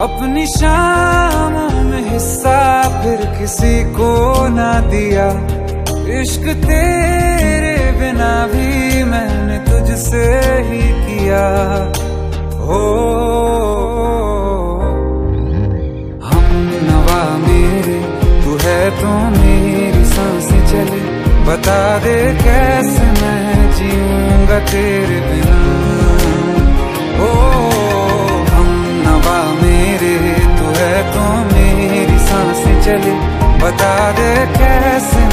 अपनी शामों में हिस्सा फिर किसी को ना दिया। इश्क तेरे बिना भी मैंने तुझसे ही किया। हो, हम नवा मेरे, तू है तो मेरी साँसें चले। बता दे कैसे मैं जीऊँगा तेरे चले। बता दे कैसे